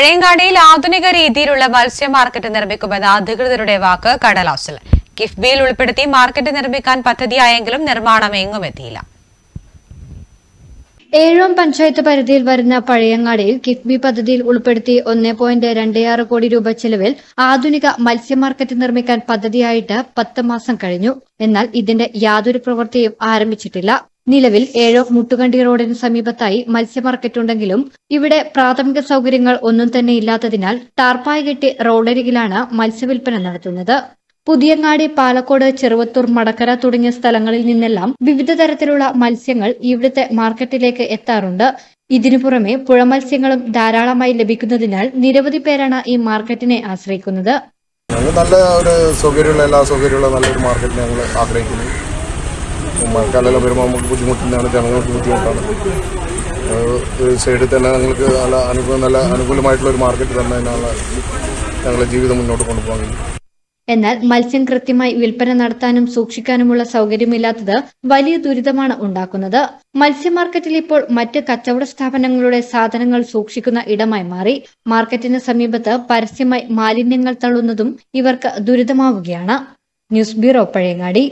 പഴയങ്ങാടിയിൽ ആധുനിക രീതിയിലുള്ള മത്സ്യ മാർക്കറ്റ് നിർമ്മിക്കുമെന്ന അധികൃതരുടെ വാക്ക് കടലാസിൽ. കിഫ്ബിയിൽ ഉൾപ്പെടുത്തി മാർക്കറ്റ് നിർമ്മിക്കാൻ പദ്ധതിയായെങ്കിലും നിർമ്മാണം എങ്ങും എത്തിയില്ല ഏഴോം പഞ്ചായത്ത് പരിധിയിൽ വരുന്ന പഴയങ്ങാടിയിൽ കിഫ്ബി പദ്ധതിയിൽ ഉൾപ്പെടുത്തി ഒന്നേ പോയിന്റ് രണ്ടേയാറ് കോടി രൂപ ചെലവിൽ ആധുനിക മത്സ്യ മാർക്കറ്റ് നിർമ്മിക്കാൻ പദ്ധതിയായിട്ട് പത്ത് മാസം കഴിഞ്ഞു. എന്നാൽ ഇതിന്റെ യാതൊരു പ്രവൃത്തിയും ആരംഭിച്ചിട്ടില്ല. നിലവിൽ ഏഴോ മുട്ടുകണ്ടി റോഡിന് സമീപത്തായി മത്സ്യ മാർക്കറ്റ് ഉണ്ടെങ്കിലും ഇവിടെ പ്രാഥമിക സൗകര്യങ്ങൾ ഒന്നും തന്നെ ഇല്ലാത്തതിനാൽ ടാർപ്പായ കെട്ടി റോഡരികിലാണ് മത്സ്യവില്പന നടത്തുന്നത്. പുതിയങ്ങാടി പാലക്കോട് ചെറുവത്തൂർ മടക്കര തുടങ്ങിയ സ്ഥലങ്ങളിൽ നിന്നെല്ലാം വിവിധ തരത്തിലുള്ള മത്സ്യങ്ങൾ ഇവിടുത്തെ മാർക്കറ്റിലേക്ക് എത്താറുണ്ട്. ഇതിനു പുറമെ പുഴമത്സ്യങ്ങളും ധാരാളമായി ലഭിക്കുന്നതിനാൽ നിരവധി പേരാണ് ഈ മാർക്കറ്റിനെ ആശ്രയിക്കുന്നത്. നല്ല ഒരു സൗകര്യമുള്ള എല്ലാ സൗകര്യമുള്ള നല്ലൊരു മാർക്കറ്റ് ഞങ്ങൾ ആഗ്രഹിക്കുന്നു. മഴക്കാലം വരുമ്പോൾ നമുക്ക് ബുദ്ധിമുട്ടുന്നതാണ് ജനങ്ങൾക്ക് ബുദ്ധിമുട്ടാണ്. സൈഡിൽ തന്നെ ഞങ്ങൾക്ക് നല്ല അനുകൂല നല്ല അനുകൂലമായിട്ടുള്ള ഒരു മാർക്കറ്റ് തന്നതിനാണ് ഞങ്ങളുടെ ജീവിതം മുന്നോട്ട് കൊണ്ടുപോകാൻ എന്നാൽ മത്സ്യം കൃത്യമായി വിൽപ്പന നടത്താനും സൂക്ഷിക്കാനുമുള്ള സൗകര്യമില്ലാത്തത് വലിയ ദുരിതമാണ് ഉണ്ടാക്കുന്നത്. മത്സ്യ മാർക്കറ്റിൽ ഇപ്പോൾ മറ്റ് കച്ചവട സ്ഥാപനങ്ങളുടെ സാധനങ്ങൾ സൂക്ഷിക്കുന്ന ഇടമായി മാറി. മാർക്കറ്റിന് സമീപത്ത് പരസ്യമായി മാലിന്യങ്ങൾ തള്ളുന്നതും ഇവർക്ക് ദുരിതമാവുകയാണ്. News bureau Pazhayangadi.